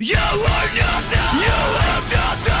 You are nothing. You are nothing.